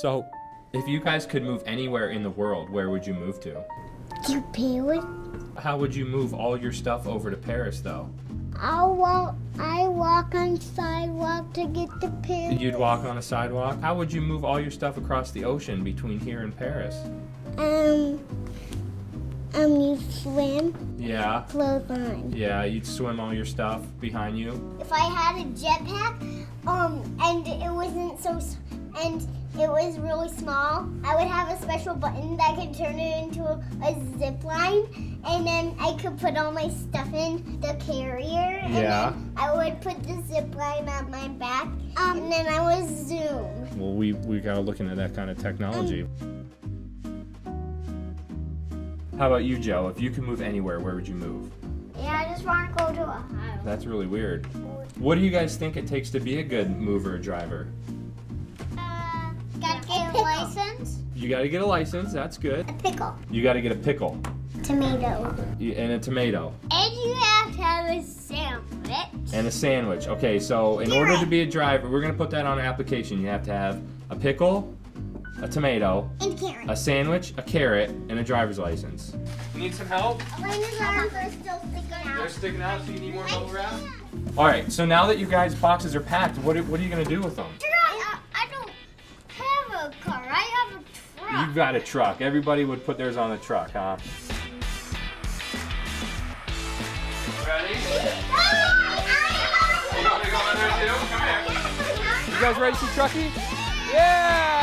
So, if you guys could move anywhere in the world, where would you move to? To Paris. How would you move all your stuff over to Paris, though? I'll walk. I walk on sidewalk to get to Paris. You'd walk on a sidewalk. How would you move all your stuff across the ocean between here and Paris? Um. Um. You swim. Yeah, Clothesline. yeah, you'd swim all your stuff behind you. If I had a jetpack, um, and it wasn't so, and it was really small, I would have a special button that could turn it into a, a zip line, and then I could put all my stuff in the carrier, and Yeah. then I would put the zip line on my back, um, and then I would zoom. Well, we we gotta look into that kind of technology. Mm. How about you, Joe? If you could move anywhere, where would you move? Yeah, I just want to go to Ohio. That's really weird. What do you guys think it takes to be a good mover or driver? License. You gotta get a license. That's good. A pickle. You gotta get a pickle Tomato. and a tomato And you have to have a sandwich. and a sandwich. Okay, so in order to be a driver, we're gonna put that on an application. You have to have a pickle, a tomato, And carrot. a sandwich, a carrot, and a driver's license. You need some help? Elena's arms are still sticking out. They're sticking out, so you need more bubble wrap. All right, so now that you guys' boxes are packed, what are, what are you gonna do with them? A. You've got a truck. Everybody would put theirs on the truck, huh? Ready? You want me to go in there too? Come here. You guys ready to see Truckee? Yeah!